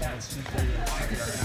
That's